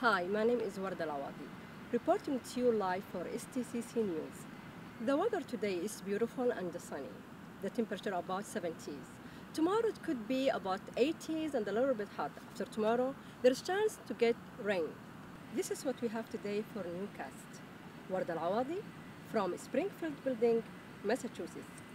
Hi, my name is Wardah Alawadhi, reporting to you live for STCC News. The weather today is beautiful and sunny. The temperature about 70s. Tomorrow it could be about 80s and a little bit hot. After tomorrow, there's chance to get rain. This is what we have today for Newscast. Wardah Alawadhi from Springfield Building, Massachusetts.